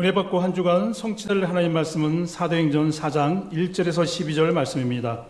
은혜 받고 한 주간 성취될 하나님 말씀은 사도행전 4장 1절에서 12절 말씀입니다.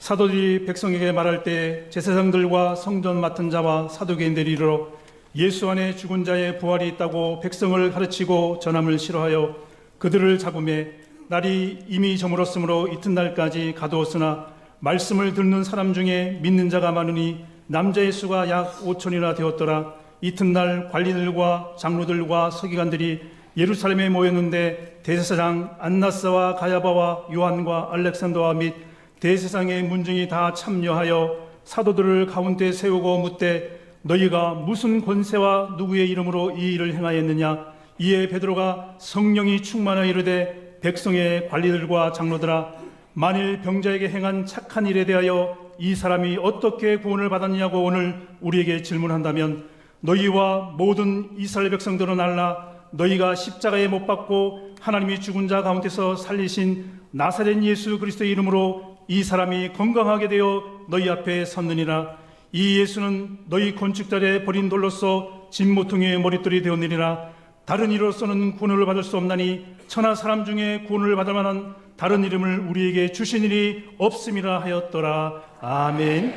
사도들이 백성에게 말할 때 제사장들과 성전 맡은 자와 사도개인들이 이르러 예수 안에 죽은 자의 부활이 있다고 백성을 가르치고 전함을 싫어하여 그들을 잡음에 날이 이미 저물었으므로 이튿날까지 가두었으나 말씀을 듣는 사람 중에 믿는 자가 많으니 남자의 수가 약 5천이나 되었더라 이튿날 관리들과 장로들과 서기관들이 예루살렘에 모였는데 대제사장 안나스와 가야바와 요한과 알렉산더와 및 대세상의 문중이 다 참여하여 사도들을 가운데 세우고 묻되 너희가 무슨 권세와 누구의 이름으로 이 일을 행하였느냐? 이에 베드로가 성령이 충만하여 이르되 백성의 관리들과 장로들아 만일 병자에게 행한 착한 일에 대하여 이 사람이 어떻게 구원을 받았냐고 오늘 우리에게 질문한다면 너희와 모든 이스라엘 백성들은 알라 너희가 십자가에 못 박고 하나님이 죽은 자 가운데서 살리신 나사렛 예수 그리스도의 이름으로 이 사람이 건강하게 되어 너희 앞에 섰느니라. 이 예수는 너희 건축자에 버린 돌로서 진모퉁이의 머릿돌이 되었느니라. 다른 이로서는 구원을 받을 수 없나니 천하 사람 중에 구원을 받을 만한 다른 이름을 우리에게 주신 일이 없음이라 하였더라. 아멘.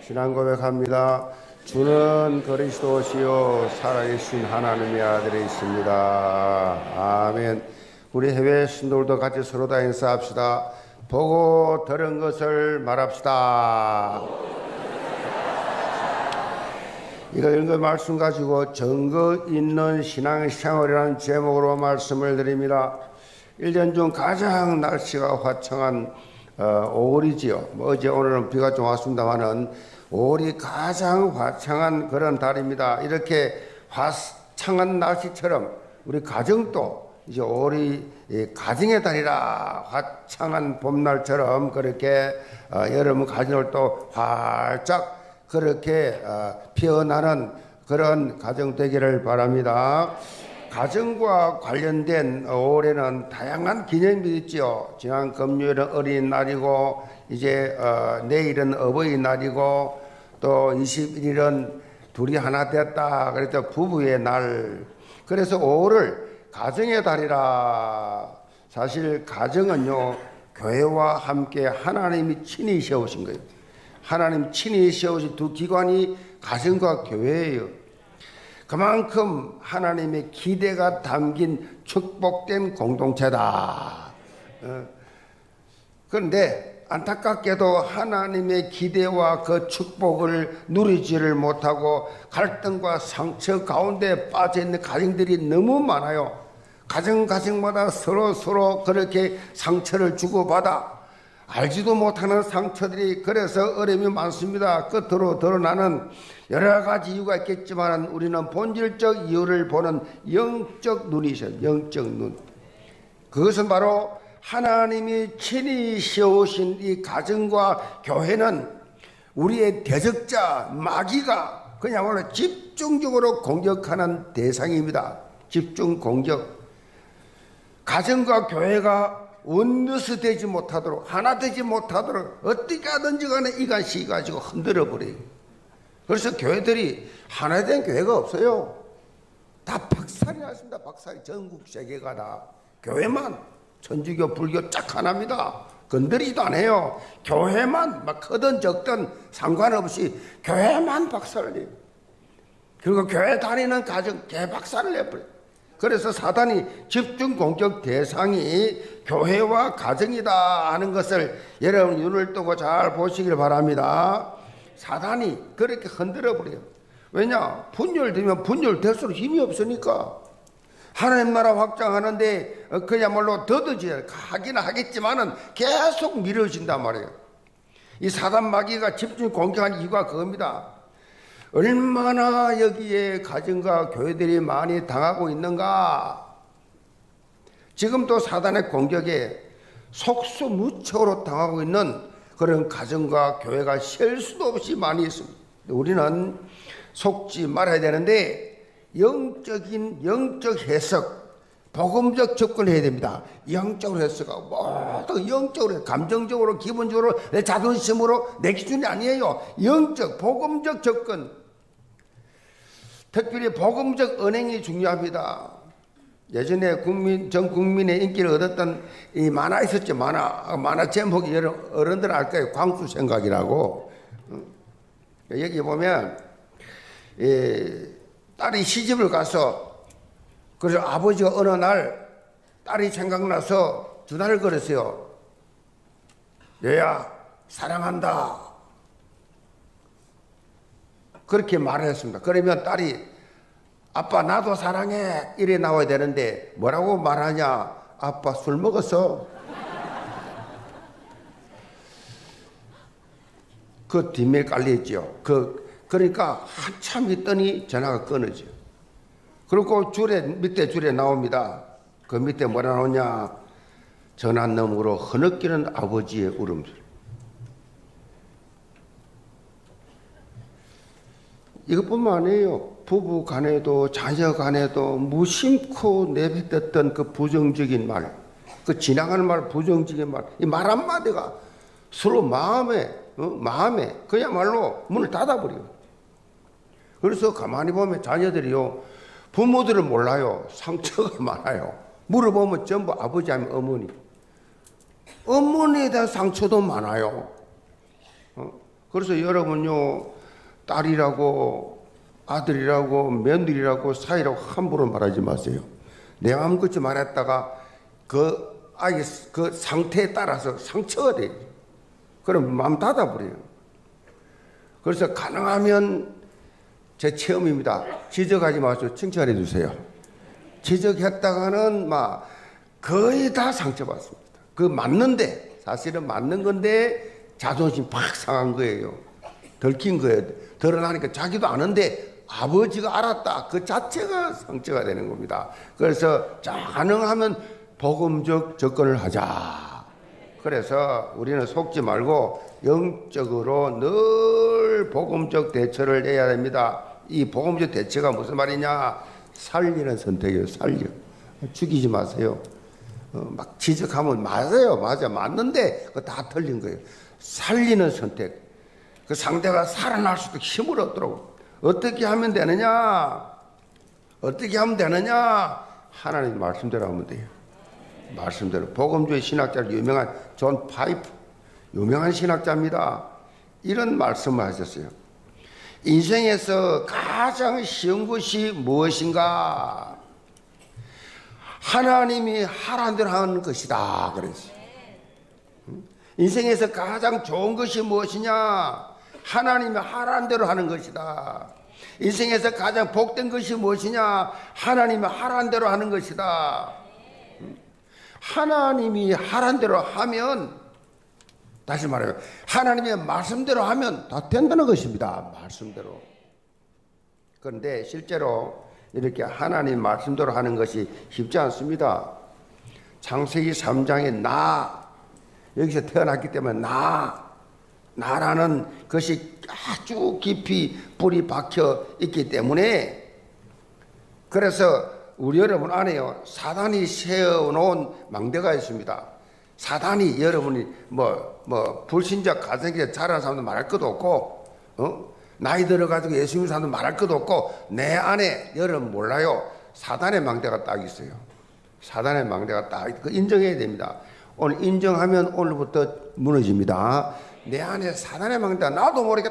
신앙 고백합니다. 주는 그리스도시요 살아계신 하나님의 아들이 있습니다. 아멘. 우리 해외 신도들도 같이 서로 다 인사합시다. 보고 들은 것을 말합시다. 이거 읽은 말씀 가지고 증거 있는 신앙생활이라는 제목으로 말씀을 드립니다. 1년 중 가장 날씨가 화창한 어, 5월이지요. 뭐 어제 오늘은 비가 좀 왔습니다만은 5월이 가장 화창한 그런 달입니다. 이렇게 화창한 날씨처럼 우리 가정도 이제 5월이 가정의 달이라 화창한 봄날처럼 그렇게 어, 여러분 가정을 또 활짝 그렇게 어, 피어나는 그런 가정 되기를 바랍니다. 가정과 관련된 올해는 다양한 기념일이 있죠. 지난 금요일은 어린날이고 이제 어, 내일은 어버이날이고 또 21일은 둘이 하나 됐다. 그래서 부부의 날. 그래서 5월을 가정의 달이라. 사실 가정은요 교회와 함께 하나님이 친히 세우신 거예요. 하나님 친히 세우신 두 기관이 가정과 교회예요. 그만큼 하나님의 기대가 담긴 축복된 공동체다. 어. 그런데 안타깝게도 하나님의 기대와 그 축복을 누리지를 못하고 갈등과 상처 가운데 빠져 있는 가정들이 너무 많아요. 가정 가정마다 서로 서로 그렇게 상처를 주고받아 알지도 못하는 상처들이 그래서 어려움이 많습니다. 끝으로 드러나는 여러 가지 이유가 있겠지만 우리는 본질적 이유를 보는 영적 눈이죠. 영적 눈. 그것은 바로 하나님이 친히 세우신 이 가정과 교회는 우리의 대적자 마귀가 그냥말로 집중적으로 공격하는 대상입니다. 집중 공격. 가정과 교회가 원너스 되지 못하도록 하나 되지 못하도록 어떻게 하든지 간에 이간시 가지고 흔들어 버려요. 그래서 교회들이 하나 된 교회가 없어요. 다 박살이 났습니다. 박살이 전국 세계가 다 교회만 천주교 불교 짝 하나입니다. 건드리지도 안 해요. 교회만 막 크든 적든 상관없이 교회만 박살을 내요. 그리고 교회 다니는 가정 개박살을 내버려요. 그래서 사단이 집중 공격 대상이 교회와 가정이다 하는 것을 여러분 눈을 뜨고 잘 보시길 바랍니다. 사단이 그렇게 흔들어 버려요. 왜냐? 분열되면 분열될수록 힘이 없으니까. 하나님 나라 확장하는데 그야말로 더더지 하긴 하겠지만은 계속 미뤄진단 말이에요. 이 사단 마귀가 집중 공격하는 이유가 그겁니다. 얼마나 여기에 가정과 교회들이 많이 당하고 있는가? 지금도 사단의 공격에 속수무책으로 당하고 있는 그런 가정과 교회가 셀 수도 없이 많이 있습니다. 우리는 속지 말아야 되는데 영적인 영적 해석, 복음적 접근을 해야 됩니다. 영적으로 해석하고 모두 영적으로 감정적으로 기본적으로 내 자존심으로 내 기준이 아니에요. 영적 복음적 접근. 특별히 복음적 은행이 중요합니다. 예전에 국민 전 국민의 인기를 얻었던 이 만화 있었죠 만화 만화 제목이 여러 어른들 알 거예요 광수 생각이라고 여기 보면 이 딸이 시집을 가서 그래서 아버지가 어느 날 딸이 생각나서 전화를 걸었어요. 얘야 사랑한다. 그렇게 말을 했습니다. 그러면 딸이 아빠 나도 사랑해. 이래 나와야 되는데 뭐라고 말하냐? 아빠 술 먹었어. 그 뒷면 깔려있죠. 그 그러니까 한참 있더니 전화가 끊어져 그리고 줄에 밑에 줄에 나옵니다 그 밑에 뭐라 나오냐 전화 너머로 흐느끼는 아버지의 울음소리 이것뿐만 아니에요. 부부 간에도 자녀 간에도 무심코 내뱉었던 그 부정적인 말, 그 지나가는 말, 부정적인 말, 이 말 한마디가 서로 마음에, 어? 마음에 그야말로 문을 닫아버려. 그래서 가만히 보면 자녀들이요, 부모들을 몰라요. 상처가 많아요. 물어보면 전부 아버지 아니면 어머니. 어머니에 대한 상처도 많아요. 어? 그래서 여러분요, 딸이라고 아들이라고 며느리라고 사이라고 함부로 말하지 마세요. 내 마음 같이 말했다가 그 아이 그 상태에 따라서 상처가 돼. 그럼 마음 닫아버려요. 그래서 가능하면 제 체험입니다. 지적하지 마시고 칭찬해 주세요. 지적했다가는 막 거의 다 상처받습니다. 그 맞는데 사실은 맞는 건데 자존심 팍 상한 거예요. 들킨 거예요. 드러나니까 자기도 아는데 아버지가 알았다. 그 자체가 상처가 되는 겁니다. 그래서 가능하면 복음적 접근을 하자. 그래서 우리는 속지 말고 영적으로 늘 복음적 대처를 해야 됩니다. 이 복음적 대처가 무슨 말이냐? 살리는 선택이에요. 살려. 죽이지 마세요. 어, 막 지적하면 맞아요. 맞아. 맞는데 그거 다 틀린 거예요. 살리는 선택. 그 상대가 살아날 수도 힘을 얻도록 어떻게 하면 되느냐? 어떻게 하면 되느냐? 하나님 말씀대로 하면 돼요. 말씀대로 복음주의 신학자 유명한 존 파이퍼 유명한 신학자입니다. 이런 말씀을 하셨어요. 인생에서 가장 쉬운 것이 무엇인가? 하나님이 하라는 대로 하는 것이다. 그랬어요. 인생에서 가장 좋은 것이 무엇이냐? 하나님이 하라는 대로 하는 것이다. 인생에서 가장 복된 것이 무엇이냐? 하나님이 하라는 대로 하는 것이다. 하나님이 하라는 대로 하면 다시 말해요. 하나님의 말씀대로 하면 다 된다는 것입니다. 말씀대로. 그런데 실제로 이렇게 하나님 말씀대로 하는 것이 쉽지 않습니다. 창세기 3장에 나 여기서 태어났기 때문에 나 나라는 것이 아주 깊이 뿌리 박혀 있기 때문에 그래서 우리 여러분 안에요 사단이 세워놓은 망대가 있습니다. 사단이 여러분이 뭐, 뭐, 불신자 가정에 자란 사람도 말할 것도 없고, 어? 나이 들어가지고 예수 믿는 사람도 말할 것도 없고, 내 안에 여러분 몰라요. 사단의 망대가 딱 있어요. 사단의 망대가 딱, 그 인정해야 됩니다. 오늘 인정하면 오늘부터 무너집니다. 내 안에 사단의 망대가 나도 모르게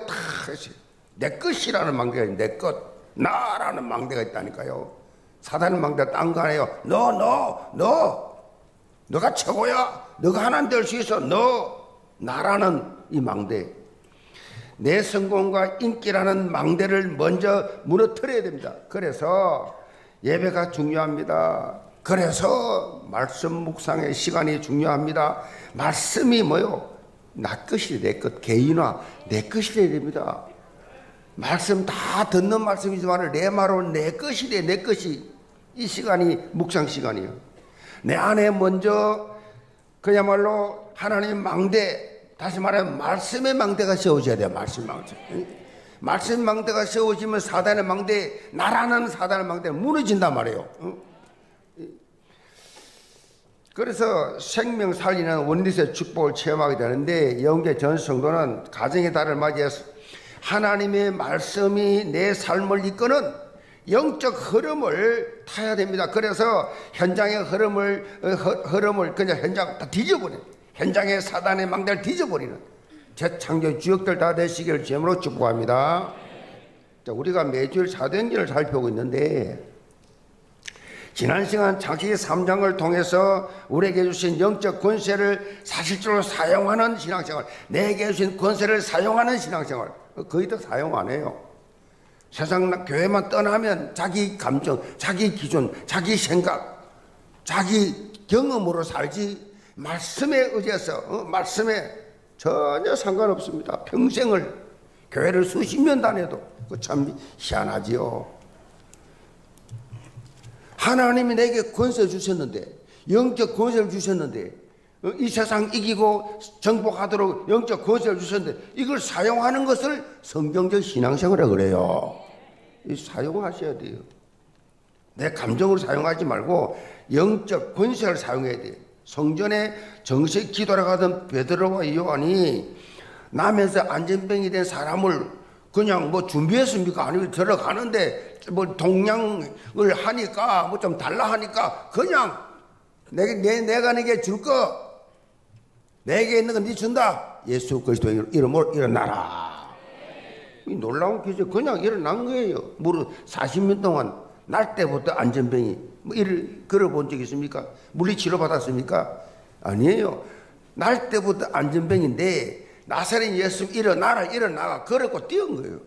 다내 것이라는 망대가 내 것, 나라는 망대가 있다니까요. 사단의 망대가 딴거 아니에요. 너, 너, 너, 너가 최고야. 너가 하나님 될 수 있어. 너, 나라는 이 망대. 내 성공과 인기라는 망대를 먼저 무너뜨려야 됩니다. 그래서 예배가 중요합니다. 그래서 말씀 묵상의 시간이 중요합니다. 말씀이 뭐요? 나 것이 내 것, 개인화, 내 것이 돼야 됩니다. 말씀 다 듣는 말씀이지만 내 말은 내 것이 돼, 내 것이. 이 시간이 묵상 시간이에요. 내 안에 먼저 그야말로 하나님 망대, 다시 말하면 말씀의 망대가 세워져야 돼요, 말씀 망대. 말씀 망대가 세워지면 사단의 망대, 나라는 사단의 망대는 무너진단 말이에요. 그래서 생명 살리는 원리스의 축복을 체험하게 되는데 영계 전 성도는 가정의 달을 맞이해서 하나님의 말씀이 내 삶을 이끄는 영적 흐름을 타야 됩니다. 그래서 현장의 흐름을 어, 흐름을 그냥 현장 다 뒤져버리는 현장의 사단의 망대를 뒤져버리는 재창조 주역들 다 되시기를 제으로 축복합니다. 자, 우리가 매주일 사도행전을 살펴보고 있는데 지난 시간 창세기 3장을 통해서 우리에게 주신 영적 권세를 사실적으로 사용하는 신앙생활, 내게 주신 권세를 사용하는 신앙생활, 거의 다 사용 안 해요. 세상 교회만 떠나면 자기 감정, 자기 기준, 자기 생각, 자기 경험으로 살지 말씀에 의지해서 어? 말씀에 전혀 상관없습니다. 평생을 교회를 수십 년 다녀도 참 희한하지요. 하나님이 내게 권세 주셨는데 영적 권세를 주셨는데 어, 이 세상 이기고 정복하도록 영적 권세를 주셨는데 이걸 사용하는 것을 성경적 신앙생활이라고 그래요. 사용하셔야 돼요. 내 감정으로 사용하지 말고 영적 권세를 사용해야 돼요. 성전에 정식 기도를 가던 베드로와 요한이 남에서 안전병이 된 사람을 그냥 뭐 준비했습니까? 아니면 들어가는데 뭐 동양을 하니까 뭐 좀 달라 하니까 그냥 내, 내, 내가 내게 줄 거, 내게 있는 건 네 준다. 예수 그리스도 이름으로 일어나라. 이 놀라운 기적 그냥 일어난 거예요. 무릇 40년 동안 날 때부터 안전병이 뭐 이를 걸어본 적 있습니까? 물리치료 받았습니까? 아니에요. 날 때부터 안전병인데 나사렛 예수 일어나라 일어나가 걸었고 뛰은 거예요.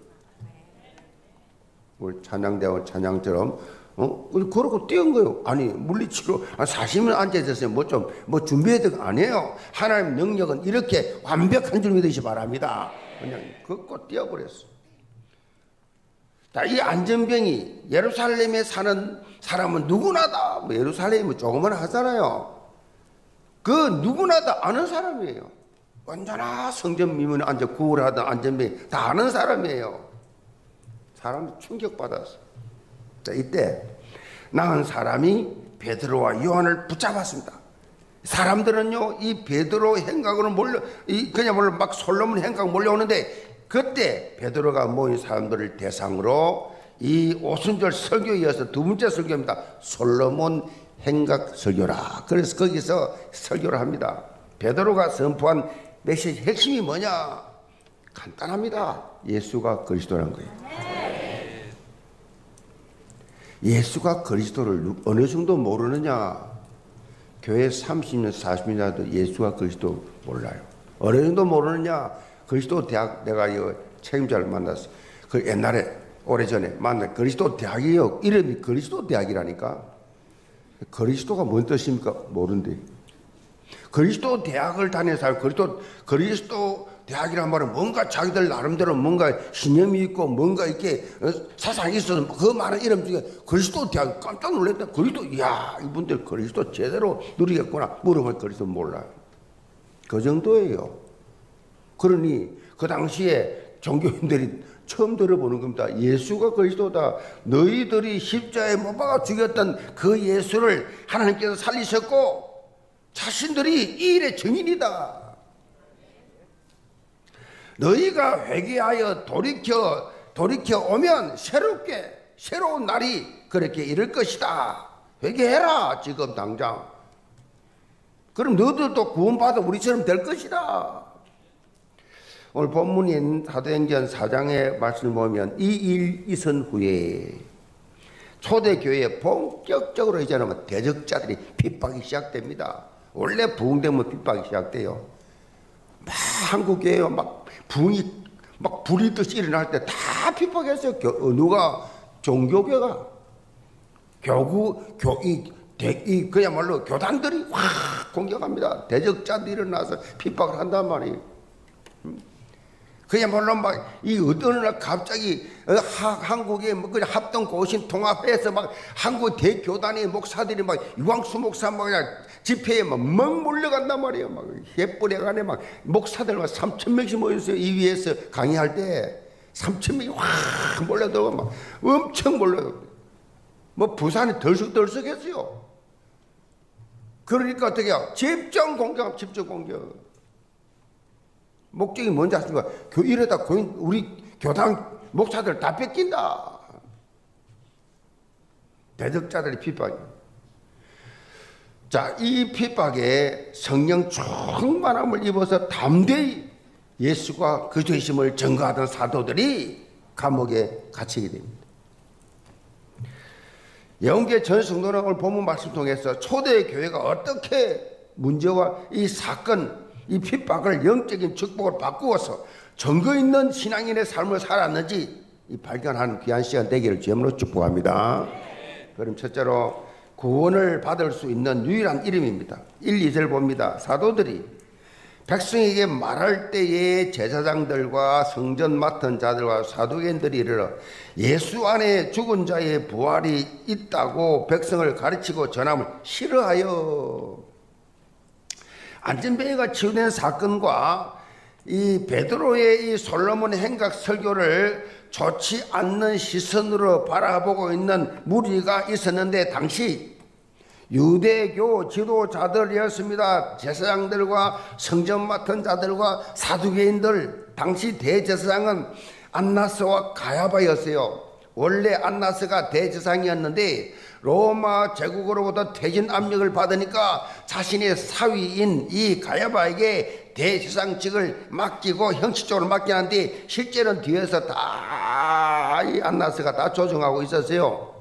우리 찬양대원 찬양처럼 어? 그러고 뛰은 거예요. 아니, 물리치료, 아, 40년 앉아있었어요. 뭐 좀, 뭐 준비해야 거 아니에요. 하나님 능력은 이렇게 완벽한 줄 믿으시 바랍니다. 그냥 걷고 뛰어버렸어. 자, 이 안전병이 예루살렘에 사는 사람은 누구나 다, 뭐 예루살렘은 조금은 하잖아요. 그 누구나 다 아는 사람이에요. 언제나 성전 미문에 앉아 구울하던 안전병이 다 아는 사람이에요. 사람이 충격받았어. 자, 이때 나은 사람이 베드로와 요한을 붙잡았습니다. 사람들은요, 이 베드로 행각으로 몰려, 이 그냥 몰려 막 솔로몬 행각 몰려오는데 그때 베드로가 모인 사람들을 대상으로 이 오순절 설교에 이어서 두 번째 설교입니다. 솔로몬 행각 설교라. 그래서 거기서 설교를 합니다. 베드로가 선포한 메시지 핵심이 뭐냐? 간단합니다. 예수가 그리스도라는 거예요. 예수가 그리스도를 어느 정도 모르느냐? 교회 30년, 40년이라도 예수가 그리스도 몰라요. 어느 정도 모르느냐? 그리스도 대학 내가 이 책임자를 만났어. 그 옛날에 오래전에 만난 그리스도 대학이요. 이름이 그리스도 대학이라니까. 그리스도가 뭔 뜻입니까? 모른대. 그리스도 대학을 다녀서 그리스도 그리스도 대학이란 말은 뭔가 자기들 나름대로 뭔가 신념이 있고 뭔가 이렇게 어, 사상이 있어서 그 많은 이름 중에 그리스도 대학 깜짝 놀랐다. 그리스도 이야 이분들 그리스도 제대로 누리겠구나. 물으면 그리스도 몰라요. 그 정도예요. 그러니 그 당시에 종교인들이 처음 들어보는 겁니다. 예수가 그리스도다. 너희들이 십자에 못 박아 죽였던 그 예수를 하나님께서 살리셨고 자신들이 이 일의 증인이다. 너희가 회개하여 돌이켜 돌이켜 오면 새롭게 새로운 날이 그렇게 이를 것이다. 회개해라 지금 당장. 그럼 너희들도 구원받아 우리처럼 될 것이다. 오늘 본문인 사도행전 4장의 말씀을 보면 이 일 있은 후에 초대교회에 본격적으로 이제는 뭐 대적자들이 핍박이 시작됩니다. 원래 부흥되면 핍박이 시작돼요. 막 한국에 막 부흥이 막 불이 듯이 일어날 때 다 핍박했어요. 어, 누가 종교계가 교구 교이 이 그야말로 교단들이 확 공격합니다. 대적자들이 일어나서 핍박을 한단 말이에요. 그야말로 막 이 어떤 날 갑자기 어, 한국의 뭐 그냥 합동 고신 통합해서 막 한국 대교단의 목사들이 막 유광수 목사 막 그냥 집회에 막 몰려간단 말이에요. 막 예쁘레간에 막 목사들 막 3천 명씩 모였어요. 이 위에서 강의할 때 3천 명이 확 몰려들어 막 엄청 몰려. 뭐 부산이 덜썩덜썩했어요. 그러니까 어떻게 해요? 집중 공격, 집중 공격. 목적이 뭔지 아십니까? 이러다 우리 교당 목사들 다 뺏긴다. 대적자들의 핍박입니다. 자, 이 핍박에 성령 충만함을 입어서 담대히 예수가 그 되심을 증거하던 사도들이 감옥에 갇히게 됩니다. 영계 전 성도는 오늘 본문 말씀 통해서 초대 교회가 어떻게 문제와 이 사건, 이 핍박을 영적인 축복으로 바꾸어서 증거 있는 신앙인의 삶을 살았는지 발견하는 귀한 시간 되기를 주임으로 축복합니다. 그럼 첫째로 구원을 받을 수 있는 유일한 이름입니다. 1, 2절 봅니다. 사도들이 백성에게 말할 때에 제사장들과 성전 맡은 자들과 사두개인들이 이르러 예수 안에 죽은 자의 부활이 있다고 백성을 가르치고 전함을 싫어하여 안전뱅이가 치유된 사건과 이 베드로의 이 솔로몬 행각 설교를 좋지 않는 시선으로 바라보고 있는 무리가 있었는데 당시 유대교 지도자들이었습니다. 제사장들과 성전 맡은 자들과 사두개인들 당시 대제사장은 안나스와 가야바였어요. 원래 안나스가 대제사장이었는데 로마 제국으로부터 퇴진 압력을 받으니까 자신의 사위인 이 가야바에게 대제사장직을 맡기고 형식적으로 맡기는데 실제는 뒤에서 다 이 안나스가 다 조정하고 있었어요.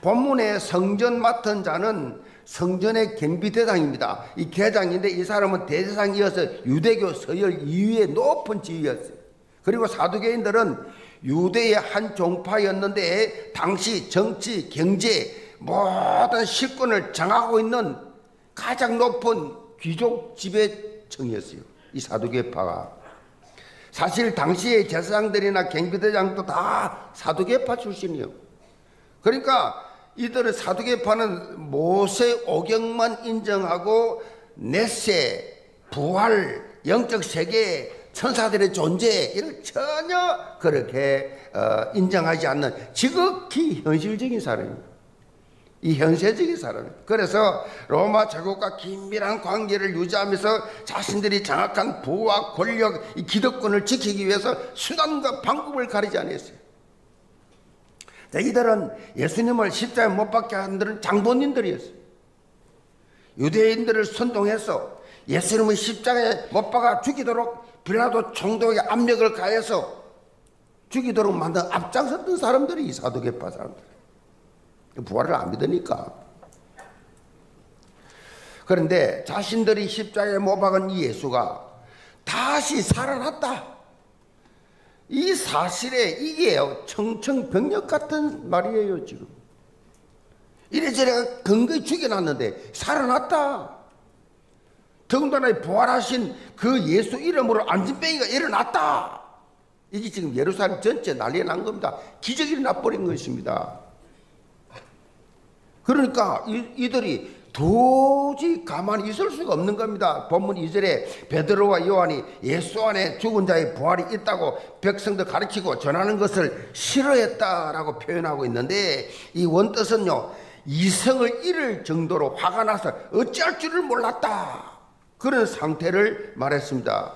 본문의 성전 맡은 자는 성전의 경비대장입니다. 이 대장인데 이 사람은 대제사장이어서 유대교 서열 2위의 높은 지위였어요. 그리고 사두개인들은 유대의 한 종파였는데 당시 정치, 경제 모든 실권을 장하고 있는 가장 높은 귀족 지배층이었어요. 이 사두개파가. 사실 당시의 제사장들이나 경비대장도 다 사두개파 출신이요. 그러니까 이들은 사두개파는 모세 오경만 인정하고 내세, 부활, 영적 세계, 천사들의 존재 이를 전혀 그렇게 어, 인정하지 않는 지극히 현실적인 사람입니다. 이 현세적인 사람. 그래서 로마 제국과 긴밀한 관계를 유지하면서 자신들이 장악한 부와 권력, 이 기득권을 지키기 위해서 수단과 방법을 가리지 않았어요. 이들은 예수님을 십자가에 못 박게 한 들은 장본인들이었어요. 유대인들을 선동해서 예수님을 십자가에 못 박아 죽이도록 빌라도 총독의 압력을 가해서 죽이도록 만든 앞장섰던 사람들이 이 사도계파 사람들. 부활을 안 믿으니까. 그런데 자신들이 십자가에 못 박은 이 예수가 다시 살아났다. 이 사실에 이게 청청병력 같은 말이에요, 지금. 이래저래 근거히 죽여놨는데 살아났다. 더군다나 부활하신 그 예수 이름으로 안진뱅이가 일어났다. 이게 지금 예루살렘 전체 난리 난 겁니다. 기적이 일어나버린 것입니다. 그러니까 이, 들이 도저히 가만히 있을 수가 없는 겁니다. 본문 2절에 베드로와 요한이 예수 안에 죽은 자의 부활이 있다고 백성들 가르치고 전하는 것을 싫어했다라고 표현하고 있는데 이 원뜻은요 이성을 잃을 정도로 화가 나서 어찌할 줄을 몰랐다 그런 상태를 말했습니다.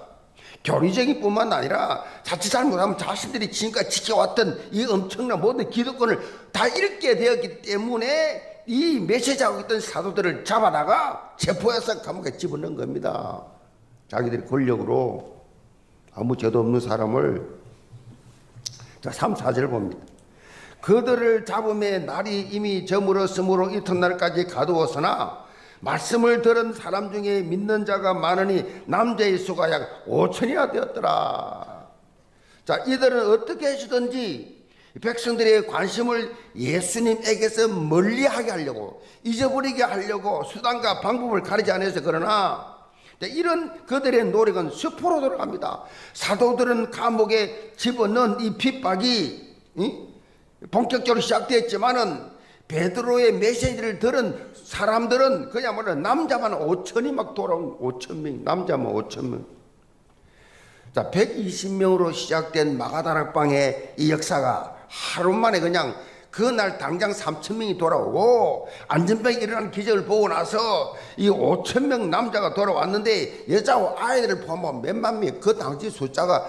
교리적인 뿐만 아니라 자칫 잘못하면 자신들이 지금까지 지켜왔던 이 엄청난 모든 기득권을 다 잃게 되었기 때문에 이 메시지하고 있던 사도들을 잡아다가 체포해서 감옥에 집어넣은 겁니다. 자기들이 권력으로 아무 죄도 없는 사람을 자, 3, 4절 봅니다. 그들을 잡음에 날이 이미 저물었으므로 이튿날까지 가두었으나 말씀을 들은 사람 중에 믿는 자가 많으니 남자의 수가 약 5천이나 되었더라. 자, 이들은 어떻게 하시든지 백성들의 관심을 예수님에게서 멀리하게 하려고 잊어버리게 하려고 수단과 방법을 가리지 않아서 그러나 이런 그들의 노력은 수포로 돌아갑니다. 사도들은 감옥에 집어넣은 이 핍박이 본격적으로 시작됐지만은 베드로의 메시지를 들은 사람들은 그야말로 남자만 5천이 막 돌아온 5천 명, 남자만 5천 명. 자, 120명으로 시작된 마가다락방의 이 역사가 하루 만에 그냥 그날 당장 3천 명이 돌아오고 안전병이 일어난 기적을 보고 나서 이 5천 명 남자가 돌아왔는데 여자와 아이들을 포함하면 몇만 명, 그 당시 숫자가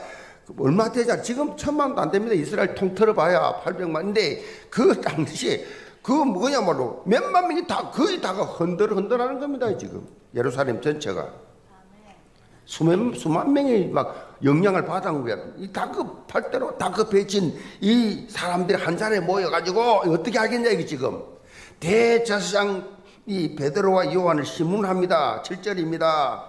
얼마 되자 지금 천만도 안 됩니다. 이스라엘 통틀어 봐야 800만인데 그 당시에 그 뭐냐말로 몇만 명이 다 거의 다가 흔들흔들하는 겁니다 지금 예루살렘 전체가 수만 수만 명이 막 영향을 받은 거야. 이 다급할 대로 다급해진 이 사람들이 한 자리에 모여가지고 어떻게 하겠냐 이게 지금 대제사장 이 베드로와 요한을 신문합니다. 7절입니다.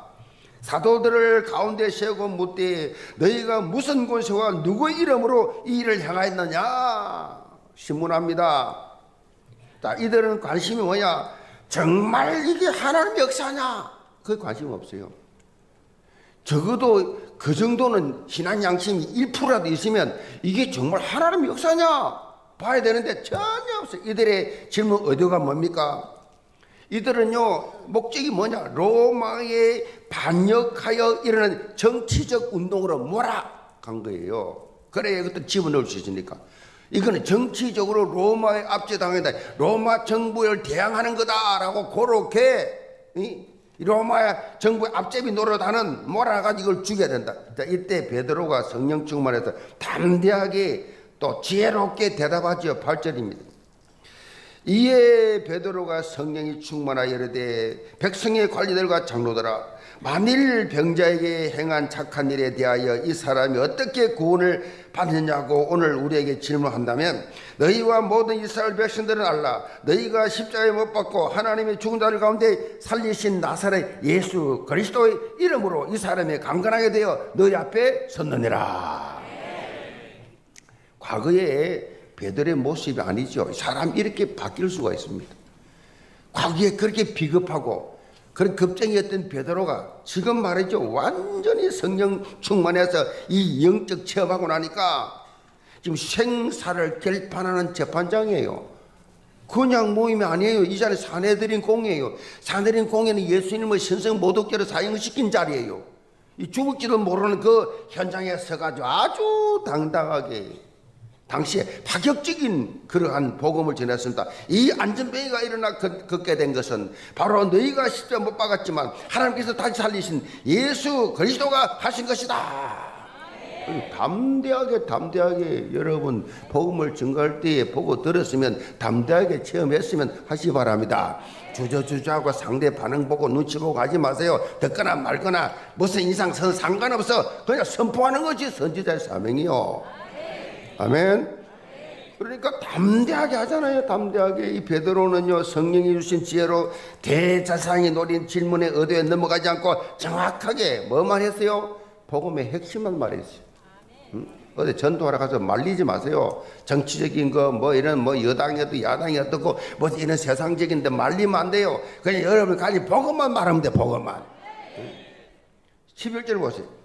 사도들을 가운데 세우고 묻되 너희가 무슨 권세와 누구의 이름으로 이 일을 행하였느냐 신문합니다. 자, 이들은 관심이 뭐냐? 정말 이게 하나님 역사냐? 그 관심 없어요. 적어도 그 정도는 신앙 양심이 1%라도 있으면 이게 정말 하나님 역사냐? 봐야 되는데 전혀 없어요. 이들의 질문 의도가 뭡니까? 이들은요, 목적이 뭐냐? 로마에 반역하여 일어나는 정치적 운동으로 몰아간 거예요. 그래야 이것도 집어넣을 수 있으니까. 이거는 정치적으로 로마에 압제당한다. 로마 정부를 대항하는 거다라고 그렇게 로마 정부의 앞제비 노릇하는 몰아가지고 이걸 죽여야 된다. 자, 이때 베드로가 성령 충만해서 담대하게 또 지혜롭게 대답하죠. 8절입니다. 이에 베드로가 성령이 충만하여 이르되 백성의 관리들과 장로들아 만일 병자에게 행한 착한 일에 대하여 이 사람이 어떻게 구원을 받느냐고 오늘 우리에게 질문한다면 너희와 모든 이스라엘 백성들은 알라. 너희가 십자가에 못 박고 하나님의 죽은 자들 가운데 살리신 나사렛 예수 그리스도의 이름으로 이 사람이 강건하게 되어 너희 앞에 섰느니라. 과거에 베드로의 모습이 아니죠. 사람 이렇게 바뀔 수가 있습니다. 과거에 그렇게 비겁하고 그런 겁쟁이였던 베드로가 지금 말이죠. 완전히 성령 충만해서 이 영적 체험하고 나니까 지금 생사를 결판하는 재판장이에요. 그냥 모임이 아니에요. 이 자리 사내들인 공이에요. 사내들인 공에는 예수님을 신성 모독죄로 사형시킨 자리예요. 이 죽을지도 모르는 그 현장에 서가지고 아주 당당하게 당시에 파격적인 그러한 복음을 전했습니다. 이 안전뱅이가 일어나 걷게 된 것은 바로 너희가 십자 못 박았지만 하나님께서 다시 살리신 예수 그리스도가 하신 것이다. 담대하게 담대하게 여러분 복음을 증거할 때에 보고 들었으면 담대하게 체험했으면 하시 바랍니다. 주저주저하고 상대 반응 보고 눈치 보고 하지 마세요. 듣거나 말거나 무슨 이상 선 상관없어. 그냥 선포하는 것이 선지자의 사명이요. 아멘. 그러니까 담대하게 하잖아요. 담대하게. 이 베드로는요, 성령이 주신 지혜로 대자상이 노린 질문의 의도에 넘어가지 않고 정확하게 뭐만 했어요? 복음의 핵심만 말했어요. 응? 어디 전도하러 가서 말리지 마세요. 정치적인 거, 뭐 이런 뭐 여당이어도 야당이 어떻고 뭐 이런 세상적인데 말리면 안 돼요. 그냥 여러분 가지 복음만 말하면 돼, 복음만. 11절 보세요.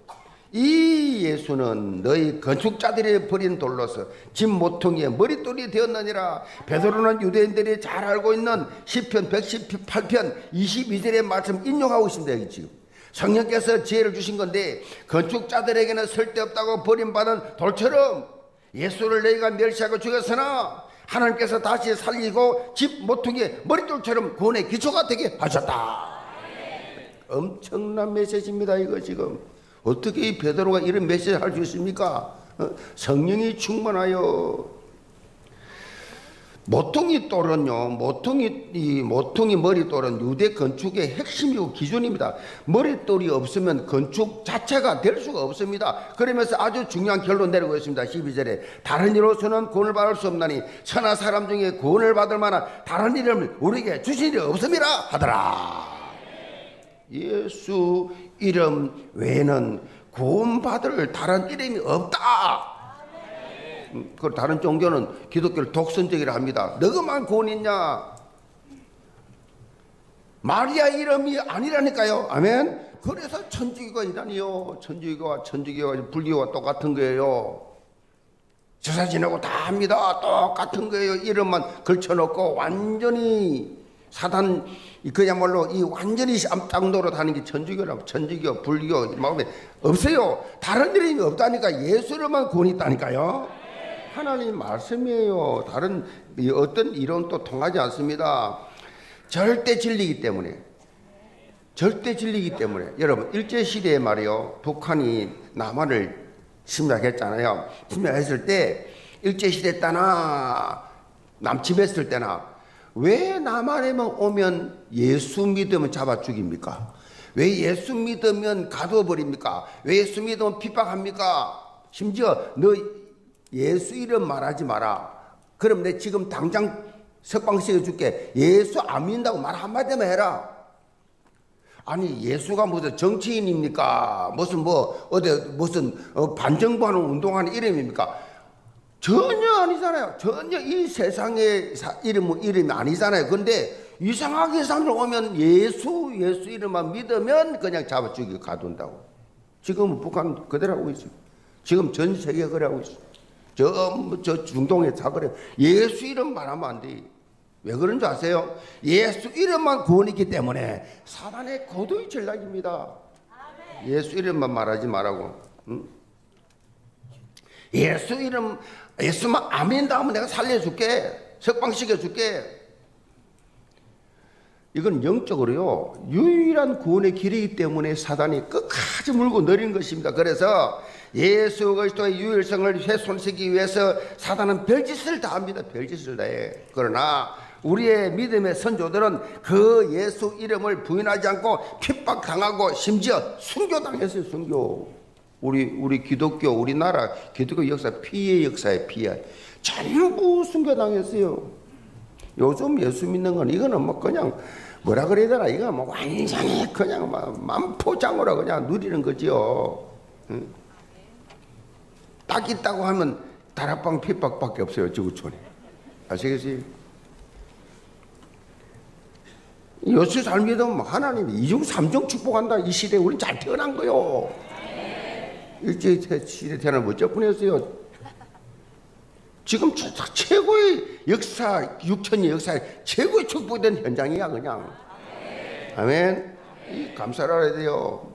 이 예수는 너희 건축자들이 버린 돌로서 집 모퉁이에 머릿돌이 되었느니라. 베드로는 유대인들이 잘 알고 있는 10편 118편 22절의 말씀 인용하고 있습니다 여기 지금. 성령께서 지혜를 주신 건데 건축자들에게는 쓸데없다고 버림받은 돌처럼 예수를 너희가 멸시하고 죽였으나 하나님께서 다시 살리고 집 모퉁이에 머릿돌처럼 구원의 기초가 되게 하셨다. 엄청난 메시지입니다 이거 지금 어떻게 이 베드로가 이런 메시지를 할 수 있습니까? 어? 성령이 충만하여 모퉁이 돌은요, 모퉁이, 이 모퉁이 머리돌은 유대 건축의 핵심이고 기준입니다. 머리돌이 없으면 건축 자체가 될 수가 없습니다. 그러면서 아주 중요한 결론 내리고 있습니다. 12절에. 다른 이로서는 구원을 받을 수 없나니, 천하 사람 중에 구원을 받을 만한 다른 이름을 우리에게 주신 일이 없음이라 하더라. 예수 이름 외에는 구원받을 다른 이름이 없다. 음, 그 다른 종교는 기독교를 독선적이라 합니다. 너가만 구원 있냐? 마리아 이름이 아니라니까요. 아멘. 그래서 천주교가 이라니요. 천주교가 천주교가 불교가 똑같은 거예요. 제사 지내고 다 합니다. 똑같은 거예요. 이름만 걸쳐놓고 완전히 사단 그야말로 이 완전히 암땅도로 다는 게 천주교라고 천주교 불교 마음에 없어요. 다른 이름이 없다니까 예수로만 구원이 있다니까요. 하나님 말씀이에요. 다른 어떤 이론도 통하지 않습니다. 절대 진리이기 때문에 절대 진리이기 때문에 여러분 일제 시대에 말이요 북한이 남한을 침략했잖아요. 침략했을 때 일제 시대 때나 남침했을 때나 왜 나만에만 오면 예수 믿으면 잡아 죽입니까? 왜 예수 믿으면 가두어 버립니까? 왜 예수 믿으면 핍박합니까? 심지어 너 예수 이름 말하지 마라. 그럼 내 지금 당장 석방시켜 줄게. 예수 안 믿는다고 말 한마디만 해라. 아니 예수가 무슨 정치인입니까? 무슨 뭐 어디 무슨 어, 반정부하는 운동하는 이름입니까? 전혀 아니잖아요. 전혀 이 세상의 사, 이름 이름이 아니잖아요. 근데 이상하게 사람들 오면 예수 예수 이름만 믿으면 그냥 잡아 죽이고 가둔다고. 지금 북한 그대로 하고 있어요. 지금 전 세계 그래 하고 있어요. 저, 저 중동에 다 그래요. 예수 이름 말하면 안 돼. 왜 그런 줄 아세요? 예수 이름만 구원이기 때문에 사단의 고도의 전략입니다. 예수 이름만 말하지 말라고. 응? 예수 이름, 예수만 아멘다 하면 내가 살려줄게. 석방시켜줄게. 이건 영적으로요, 유일한 구원의 길이기 때문에 사단이 끝까지 물고 내린 것입니다. 그래서 예수 그리스도의 유일성을 훼손시키기 위해서 사단은 별짓을 다 합니다. 별짓을 다 해. 그러나 우리의 믿음의 선조들은 그 예수 이름을 부인하지 않고 핍박당하고 심지어 순교당했어요. 순교. 우리 우리 기독교 우리나라 기독교 역사 피해 역사의 피해 전부 순교당했어요. 요즘 예수 믿는 건 이거는 뭐 그냥 뭐라 그래야 되나 이거 뭐 완전히 그냥 막 만포장으로 그냥 누리는 거지요. 응? 딱 있다고 하면 다락방 핍박밖에 없어요 지구촌에 아시겠어요? 예수 잘 믿으면 하나님이 이중 삼중 축복한다 이 시대에 우린 잘 태어난 거요. 일제 시대 태어난 뭐죠 뿐이었어요. 지금 최고의 역사 6천년 역사에 최고의 축복된 현장이야 그냥. 아멘. 감사를 해야 돼요.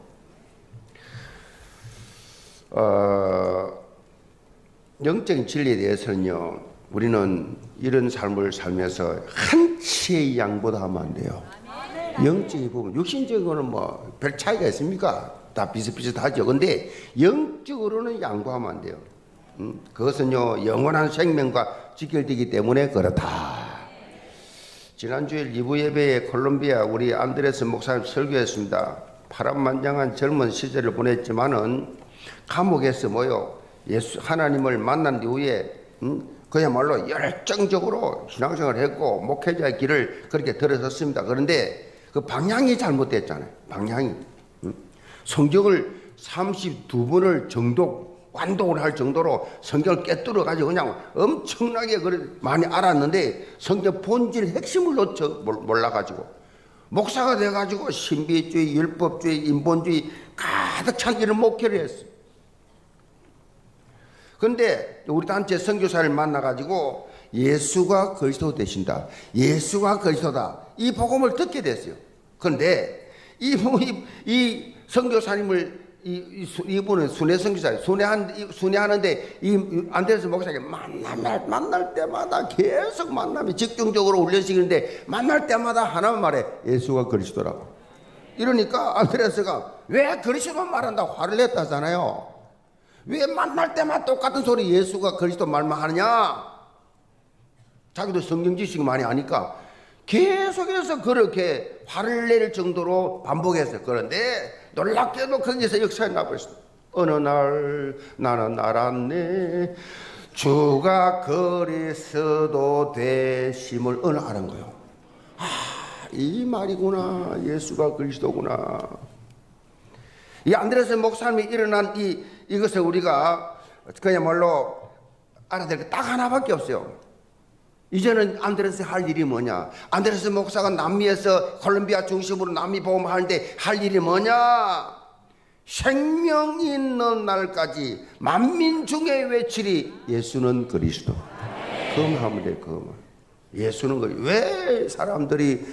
어, 영적인 진리에 대해서는요. 우리는 이런 삶을 살면서 한치의 양보도 하면 안 돼요. 영적인 부분, 육신적인 거는 뭐 별 차이가 있습니까? 다 비슷비슷하죠. 근데 영적으로는 양보하면 안 돼요. 음, 그것은요, 영원한 생명과 직결되기 때문에 그렇다. 지난주에 리브 예배에 콜롬비아 우리 안드레스 목사님 설교했습니다. 파란만장한 젊은 시절을 보냈지만은 감옥에서 뭐요? 예수 하나님을 만난 이후에 음, 그야말로 열정적으로 신앙생활을 했고 목회자의 길을 그렇게 들어섰습니다. 그런데 그 방향이 잘못됐잖아요. 방향이. 성경을 32번을 정독, 완독을 할 정도로 성경을 깨뚫어 가지고 그냥 엄청나게 많이 알았는데 성경 본질 핵심을 놓쳐 몰라가지고 목사가 돼가지고 신비주의, 율법주의, 인본주의 가득 찬 이런 목회를 했어요. 근데 우리 단체 선교사를 만나가지고 예수가 그리스도 되신다. 예수가 그리스도다. 이 복음을 듣게 됐어요. 그런데 이, 이, 이 선교사님을 이, 이, 분은 순회 선교사, 순회한, 순회하는데 이 안데르스 목사에게 만날, 만날 때마다 계속 만남이 집중적으로 훈련시키는데 만날 때마다 하나만 말해. 예수가 그리스도라고. 이러니까 안드레스가 왜 그리스도만 말한다고 화를 냈다잖아요. 왜 만날 때마다 똑같은 소리 예수가 그리스도 말만 하느냐? 자기도 성경 지식이 많이 아니까 계속해서 그렇게 화를 낼 정도로 반복했어요. 그런데 놀랍게도 거기서 역사에 나버렸어요. 어느 날 나는 알았네. 주가 그리스도 되심을 어느 알은 거요. 아, 이 말이구나. 예수가 그리스도구나. 이 안드레스 목사님이 일어난 이, 이것을 우리가 그야말로 알아야 딱 하나밖에 없어요. 이제는 안드레스 할 일이 뭐냐? 안드레스 목사가 남미에서 콜롬비아 중심으로 남미 보험하는데 할 일이 뭐냐? 생명 있는 날까지 만민 중에 외치리 예수는 그리스도. 돼, 그만. 예수는 그리스도. 왜 사람들이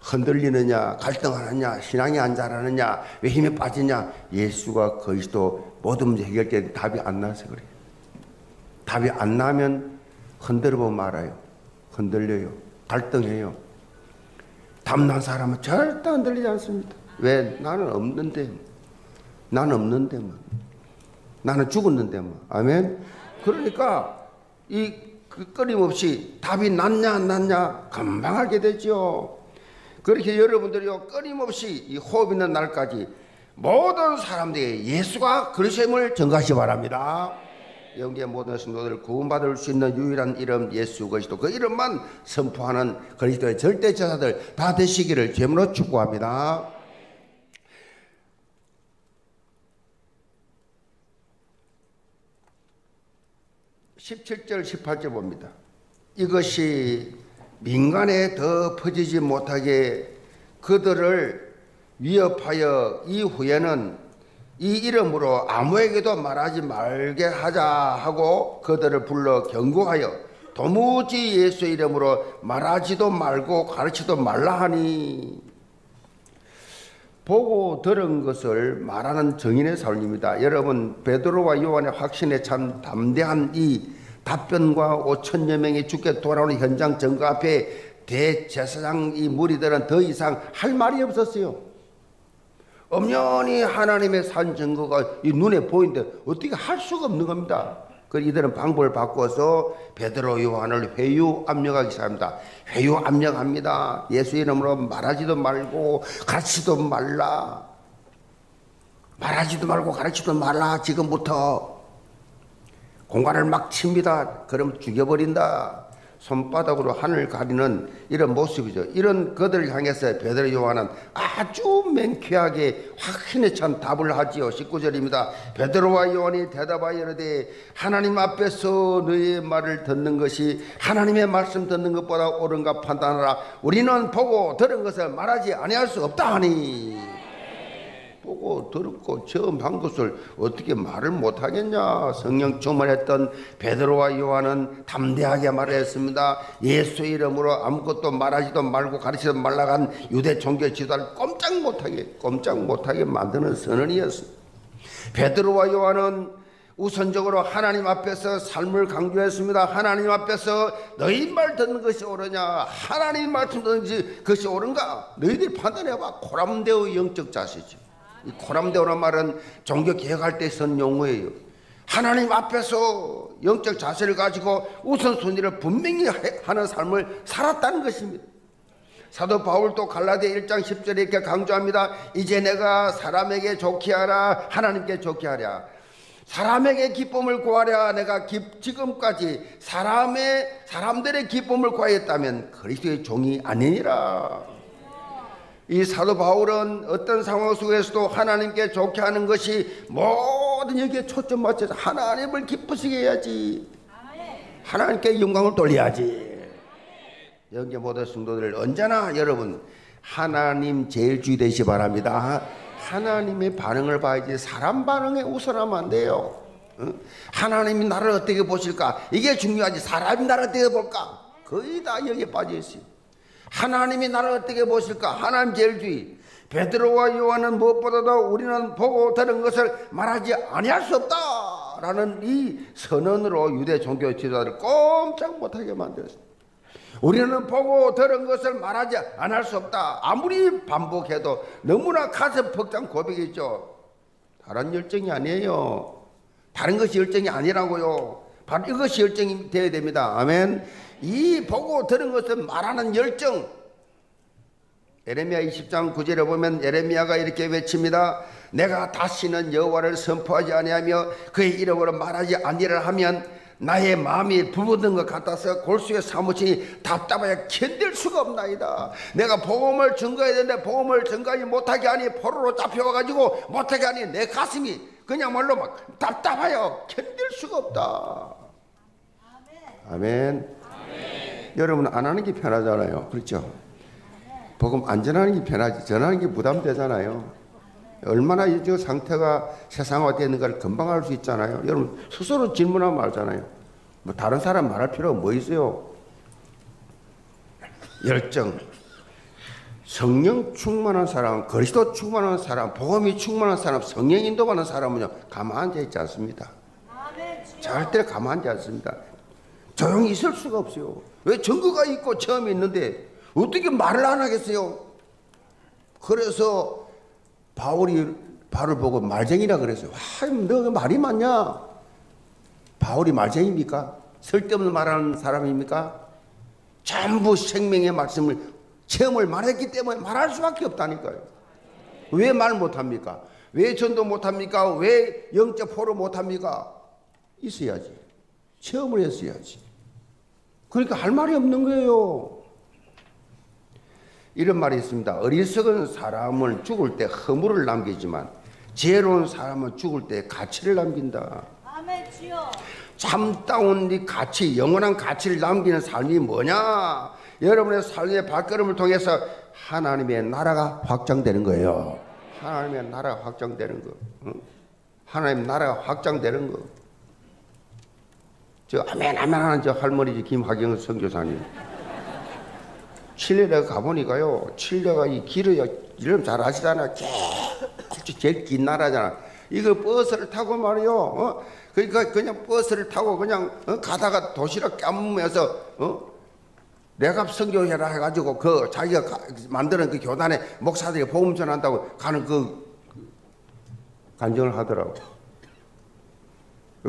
흔들리느냐, 갈등하느냐, 신앙이 안 자라느냐, 왜 힘에 빠지냐? 예수가 그리스도 모든 문제 해결될 답이 안 나서 그래. 답이 안 나면 흔들어 보면 말아요. 흔들려요. 갈등해요. 담난 사람은 절대 흔들리지 않습니다. 왜? 나는 없는데. 나는 없는데 뭐. 나는 죽었는데 뭐. 아멘. 그러니까 이 그 끊임없이 답이 낫냐 안 낫냐 금방 알게 되죠. 그렇게 여러분들이요 끊임없이 이 호흡 있는 날까지 모든 사람들이 예수가 그리스도임을 증가하시 바랍니다. 영계 모든 성도들 구원받을 수 있는 유일한 이름 예수 그리스도 그 이름만 선포하는 그리스도의 절대 제사들 다 되시기를 죄물로 축복합니다. 17절 18절 봅니다. 이것이 민간에 더 퍼지지 못하게 그들을 위협하여 이후에는 이 이름으로 아무에게도 말하지 말게 하자 하고 그들을 불러 경고하여 도무지 예수 이름으로 말하지도 말고 가르치도 말라 하니 보고 들은 것을 말하는 정인의 삶입니다. 여러분 베드로와 요한의 확신에 참 담대한 이 답변과 5천여 명이 죽게 돌아오는 현장 증거 앞에 대제사장 이 무리들은 더 이상 할 말이 없었어요. 엄연히 하나님의 산 증거가 이 눈에 보이는데 어떻게 할 수가 없는 겁니다. 그 이들은 방법을 바꿔서 베드로 요한을 회유 압력하기 시작합니다. 회유 압력합니다. 예수 이름으로 말하지도 말고 가르치도 말라. 말하지도 말고 가르치도 말라. 지금부터 공간을 막 칩니다. 그럼 죽여버린다. 손바닥으로 하늘 가리는 이런 모습이죠. 이런 그들을 향해서 베드로 요한은 아주 맹쾌하게 확신에 찬 답을 하지요. 19절입니다. 베드로와 요한이 대답하여 이르되 하나님 앞에서 너의 말을 듣는 것이 하나님의 말씀 듣는 것보다 옳은가 판단하라. 우리는 보고 들은 것을 말하지 아니할 수 없다 하니 보고 들었고 처음 한 것을 어떻게 말을 못하겠냐 성령 충만했던 베드로와 요한은 담대하게 말했습니다 예수 이름으로 아무것도 말하지도 말고 가르치도 말라간 유대 종교 지도를 꼼짝 못하게 꼼짝 못하게 만드는 선언이었습니다 베드로와 요한은 우선적으로 하나님 앞에서 삶을 강조했습니다. 하나님 앞에서 너희 말 듣는 것이 옳으냐? 하나님 말씀 듣는 것이 옳은가? 너희들이 판단해봐. 코람데오 영적 자세죠. 이 코람데오란 말은 종교 개혁할 때 쓴 용어예요. 하나님 앞에서 영적 자세를 가지고 우선순위를 분명히 하는 삶을 살았다는 것입니다. 사도 바울도 갈라디아 1장 10절에 이렇게 강조합니다. 이제 내가 사람에게 좋게 하라 하나님께 좋게 하랴. 사람에게 기쁨을 구하랴 내가 기, 지금까지 사람의 사람들의 기쁨을 구하였다면 그리스도의 종이 아니니라. 이 사도 바울은 어떤 상황 속에서도 하나님께 좋게 하는 것이 모든 여기에 초점 맞춰서 하나님을 기쁘시게 해야지. 하나님께 영광을 돌려야지. 여기 모든 성도들 언제나 여러분 하나님 제일주의 되시 바랍니다. 하나님의 반응을 봐야지 사람 반응에 우선하면 안 돼요. 하나님이 나를 어떻게 보실까? 이게 중요하지. 사람이 나를 어떻게 볼까? 거의 다 여기에 빠져 있어요. 하나님이 나를 어떻게 보실까? 하나님 제일주의. 베드로와 요한은 무엇보다도 우리는 보고 들은 것을 말하지 아니할 수 없다라는 이 선언으로 유대 종교 지도자를 꼼짝 못하게 만들었습니다. 우리는 보고 들은 것을 말하지 않을 수 없다. 아무리 반복해도 너무나 가슴 벅찬 고백이죠. 다른 열정이 아니에요. 다른 것이 열정이 아니라고요. 바로 이것이 열정이 되어야 됩니다. 아멘. 이 보고 들은 것을 말하는 열정. 에레미야 20장 9절에 보면 에레미야가 이렇게 외칩니다. 내가 다시는 여호와를 선포하지 아니하며 그의 이름으로 말하지 아니라 하면 나의 마음이 부부든 것 같아서 골수에 사무치니 답답하여 견딜 수가 없나이다. 내가 복음을 증거해야 되는데 복음을 증거하지 못하게 하니 포로로 잡혀가지고 못하게 하니 내 가슴이 그냥 말로 막 답답하여 견딜 수가 없다. 아멘. 여러분 안 하는 게 편하잖아요. 그렇죠? 복음 안 전하는 게 편하지. 전하는 게 부담되잖아요. 얼마나 이 상태가 세상화되는가를 금방 알 수 있잖아요. 여러분 스스로 질문하면 알잖아요. 뭐 다른 사람 말할 필요가 뭐 있어요? 열정, 성령 충만한 사람, 그리스도 충만한 사람, 복음이 충만한 사람, 성령 인도받는 사람은요 가만 앉아 있지 않습니다. 절대 가만 앉지 않습니다. 조용히 있을 수가 없어요. 왜 증거가 있고 처음이 있는데 어떻게 말을 안 하겠어요? 그래서 바울이 바울 보고 말쟁이라 그랬어요. 와, 너 말이 많냐? 바울이 말쟁입니까? 쓸데없는 말하는 사람입니까? 전부 생명의 말씀을 체험을 말했기 때문에 말할 수밖에 없다니까요. 왜 말 못합니까? 왜 전도 못합니까? 왜 영적 포로 못합니까? 있어야지. 체험을 했어야지. 그러니까 할 말이 없는 거예요. 이런 말이 있습니다. 어리석은 사람은 죽을 때 허물을 남기지만 지혜로운 사람은 죽을 때 가치를 남긴다. 아멘 주여. 참다운 이 가치, 영원한 가치를 남기는 삶이 뭐냐? 여러분의 삶의 발걸음을 통해서 하나님의 나라가 확장되는 거예요. 하나님의 나라가 확장되는 거. 응? 하나님 나라가 확장되는 거. 저 아멘 아멘 하는 저 할머니 김학영 선교사님. 칠레에 가보니까요. 칠레가 이 길을 이름 잘 아시잖아요. 제일, 제일 긴 나라잖아. 이거 버스를 타고 말이요. 어? 그러니까 그냥 버스를 타고 그냥 어? 가다가 도시락 까무면서 어? 내가 선교회라 해가지고 그 자기가 가, 만드는 그 교단에 목사들이 복음 전한다고 가는 그 간증을 하더라고.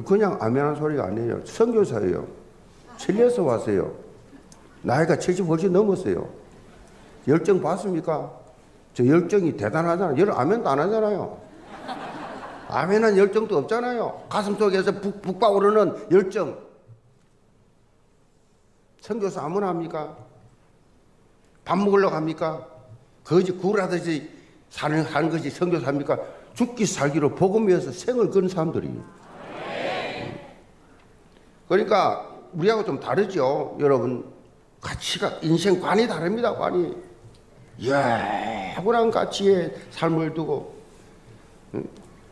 그냥 아멘한 소리가 아니에요. 선교사예요. 칠레에서 왔어요. 나이가 70 훨씬 넘었어요. 열정 봤습니까? 저 열정이 대단하잖아요. 여러분 아멘도 안 하잖아요. 아멘한 열정도 없잖아요. 가슴 속에서 북, 북박오르는 열정. 선교사 아무나 합니까? 밥 먹으러 갑니까? 거지 구라듯이 사는, 하는 것이 선교사입니까? 죽기 살기로 복음 위해서 생을 건 사람들이. 그러니까 우리하고 좀 다르죠, 여러분. 가치가 인생관이 다릅니다, 관이. 영원한 가치의 삶을 두고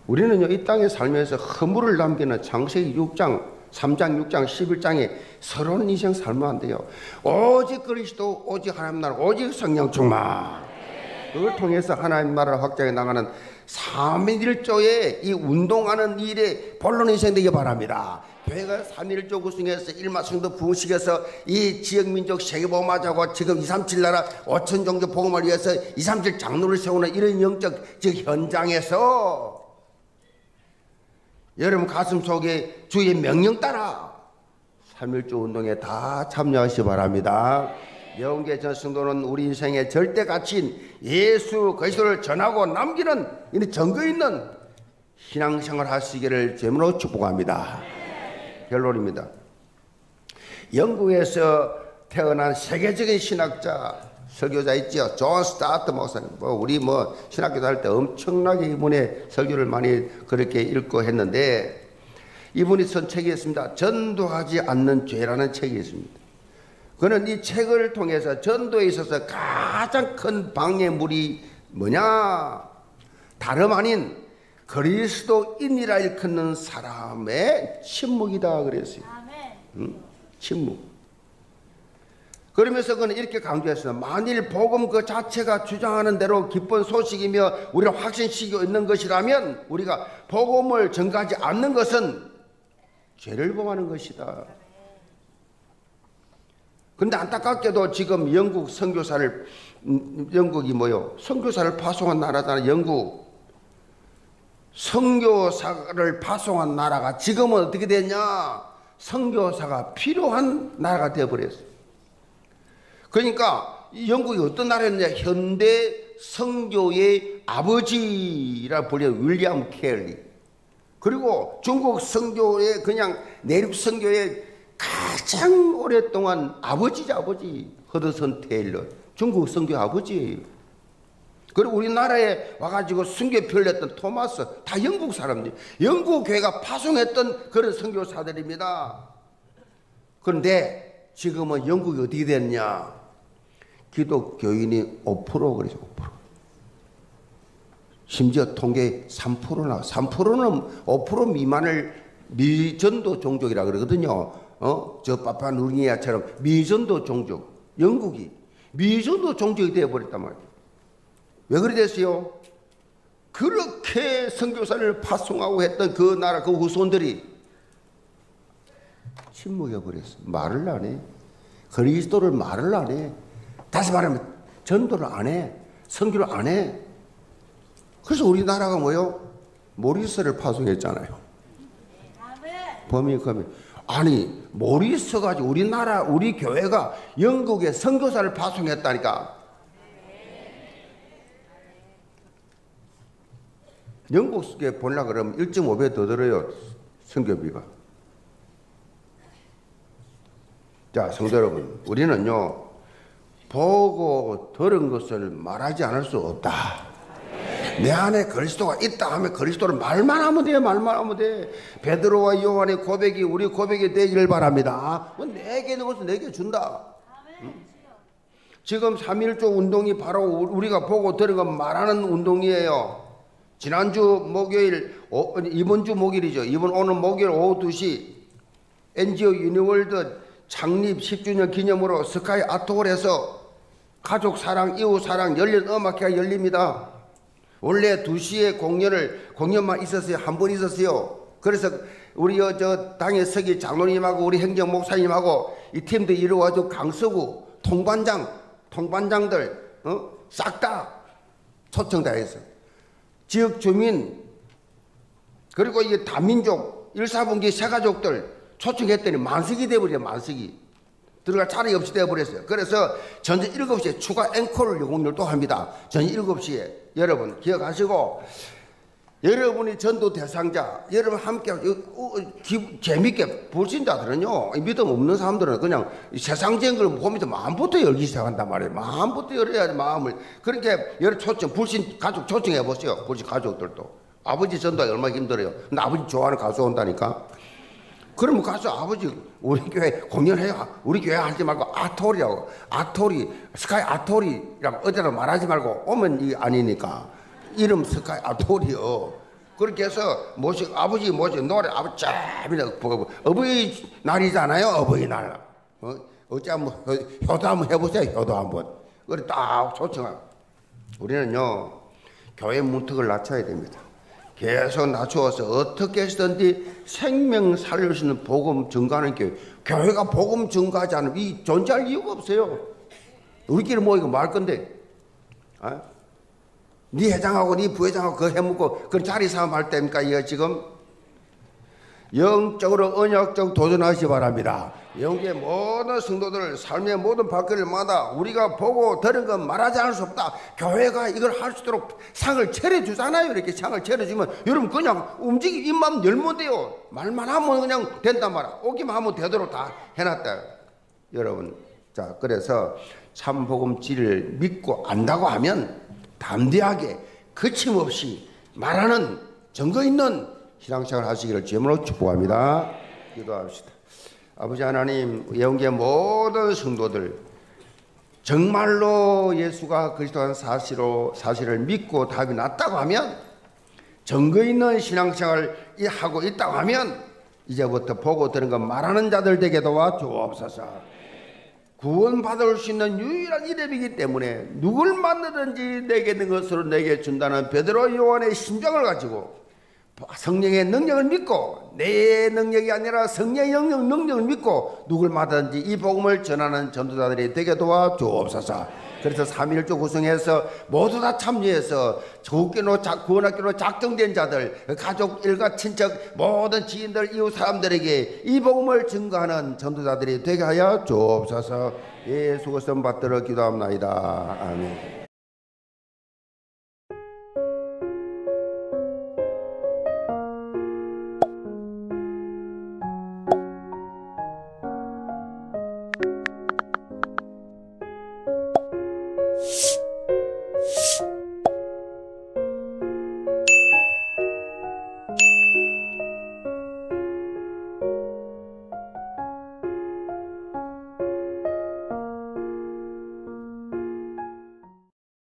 우리는요 이 땅에 살면서 허물을 남기는 창세기 6장, 3장, 6장, 11장에 서러운 인생 살면 안 돼요. 오직 그리스도, 오직 하나님 나라, 오직 성령 충만. 그걸 통해서 하나님 나라를 확장해 나가는 3일조의 이 운동하는 일에 본론 인생 되기 바랍니다. 교회가 3일조 구성해서 일마성도 부흥식에서 이 지역민족 세계보험하자고 지금 237 나라 5천 종교 복음을 위해서 237 장로를 세우는 이런 영적 즉 현장에서 여러분 가슴 속에 주의 명령 따라 3일조 운동에 다 참여하시 기 바랍니다. 영계 전 성도는 우리 인생의 절대 가치인 예수 그리스도를 전하고 남기는 이 증거 있는 신앙생활 하시기를 제물로 축복합니다. 결론입니다. 영국에서 태어난 세계적인 신학자 설교자 있죠. 존 스토트 목사님. 뭐 우리 뭐 신학교 다닐 때 엄청나게 이분의 설교를 많이 그렇게 읽고 했는데 이분이 쓴 책이 있습니다. 전도하지 않는 죄라는 책이 있습니다. 그는 이 책을 통해서 전도에 있어서 가장 큰 방해물이 뭐냐? 다름 아닌 그리스도인이라 일컫는 사람의 침묵이다 그랬어요. 응? 침묵. 그러면서 그는 이렇게 강조했어요. 만일 복음 그 자체가 주장하는 대로 기쁜 소식이며 우리를 확신시키고 있는 것이라면 우리가 복음을 전가하지 않는 것은 죄를 범하는 것이다. 근데 안타깝게도 지금 영국 선교사를 음, 영국이 뭐요? 선교사를 파송한 나라잖아. 영국 선교사를 파송한 나라가 지금은 어떻게 됐냐? 선교사가 필요한 나라가 되어 버렸어. 그러니까 이 영국이 어떤 나라였냐? 현대 선교의 아버지라 불려 윌리엄 켈리. 그리고 중국 선교의 그냥 내륙 선교의 가장 오랫동안 아버지자 아버지 허드슨 테일러 중국 선교 아버지예요. 그리고 우리나라에 와가지고 순교표를 냈던 토마스 다 영국 사람들 영국 교회가 파송했던 그런 선교사들입니다. 그런데 지금은 영국이 어떻게 됐냐? 기독교인이 5% 그러죠 5%. 심지어 통계 3%나 3%는 5% 미만을 미전도 종족이라 그러거든요. 어? 저 파파 누리아처럼 미전도 종족, 영국이 미전도 종족이 되어버렸단 말이에요. 왜 그래 됐어요? 그렇게 선교사를 파송하고 했던 그 나라 그 후손들이 침묵해 버렸어. 말을 안 해. 그리스도를 말을 안 해. 다시 말하면 전도를 안 해. 선교를 안 해. 그래서 우리나라가 뭐요? 모리스를 파송했잖아요. 범이 그러면 아니 모리스 가지고 우리나라 우리 교회가 영국에 선교사를 파송했다니까. 영국에 보려 그러면 1.5배 더 들어요 선교비가. 자 성도 여러분, 우리는요 보고 들은 것을 말하지 않을 수 없다. 내 안에 그리스도가 있다 하면 그리스도를 말만 하면 돼, 말만 하면 돼. 베드로와 요한의 고백이 우리 고백이 되기를 바랍니다. 뭐 내게 있는 것을 내게 준다. 응? 지금 3.1조 운동이 바로 우리가 보고 들은 것 말하는 운동이에요. 지난주 목요일, 이번 주 목요일이죠. 이번 오늘 목요일 오후 2시 NGO 유니월드 창립 10주년 기념으로 스카이 아트홀에서 가족 사랑, 이웃 사랑 열린 음악회가 열립니다. 원래 2시에 공연을, 공연만 있었어요. 한 번 있었어요. 그래서 우리 저 당의 서기 장로님하고 우리 행정 목사님하고 이 팀도 이루어가지고 강서구 통반장, 통반장들, 어? 싹 다 초청 다 했어요. 지역 주민, 그리고 이게 다민족, 일사분기 세가족들 초청했더니 만석이 돼버려 만석이. 들어갈 자리 없이 되어버렸어요. 그래서 전체 7시에 추가 앵콜을 요금을 또 합니다. 전체 7시에. 여러분 기억하시고 여러분이 전도 대상자, 여러분 함께 어, 어, 재밌게 불신자들은요, 믿음 없는 사람들은 그냥 세상적인 걸 보면서 마음부터 열기 시작한단 말이에요. 마음부터 열어야 지 마음을. 그렇게 여러 초청, 불신 가족 초청해 보세요. 불신 가족들도. 아버지 전도가 얼마나 힘들어요. 근데 아버지 좋아하는 가수 온다니까. 그러면 가서 아버지 우리 교회 공연해요. 우리 교회 하지 말고 아토리라고 아토리 스카이 아토리라고 어디라 말하지 말고 오면 이 아니니까 이름 스카이 아토리요. 그렇게 해서 모시 아버지 모시 노래 아버지 짬이라 어버이 날이잖아요. 어버이 날. 어? 어찌 한번 효도 한번 해보세요. 효도 한번. 그래 딱 초청하. 우리는요 교회 문턱을 낮춰야 됩니다. 계속 낮추어서 어떻게 해서든지 생명 살릴 수 있는 복음 증가하는 교회. 교회가 복음 증가하지 않으면 이 존재할 이유가 없어요. 우리끼리 모이고 말 건데. 어? 네 회장하고 네 부회장하고 그 해먹고 그 자리 싸움 할 때입니까? 이거 지금 영적으로 언약적 도전하시 바랍니다. 영계 모든 성도들 삶의 모든 발걸음마다 우리가 보고 들은 건 말하지 않을 수 없다. 교회가 이걸 할 수 있도록 상을 차려 주잖아요. 이렇게 상을 차려 주면 여러분 그냥 움직이 입만 열면 돼요. 말만 하면 그냥 된단 말이야. 오기만 하면 되도록 다 해놨다. 여러분. 자, 그래서 참복음지를 믿고 안다고 하면 담대하게 거침없이 말하는 증거 있는 신앙생활 하시기를 주님으로 축복합니다. 기도합시다. 아버지 하나님, 영계 모든 성도들 정말로 예수가 그리스도한 사실로 사실을 믿고 답이 났다고 하면 증거 있는 신앙생활 하고 있다고 하면 이제부터 보고 들은 것 말하는 자들 되게 도와 주옵소서. 구원받을 수 있는 유일한 이름이기 때문에 누굴 만나든지 내게 있는 것으로 내게 준다는 베드로 요한의 심정을 가지고 성령의 능력을 믿고 내 능력이 아니라 성령의 영역 능력을 믿고 누굴 마든지 이 복음을 전하는 전도자들이 되게 도와 주옵소서. 그래서 3.1조 구성해서 모두 다 참여해서 조국교로 구원학교로 작정된 자들 가족 일가 친척 모든 지인들 이웃 사람들에게 이 복음을 증거하는 전도자들이 되게 하여 주옵소서. 예수 그리스도 받들어 기도합니다. 아멘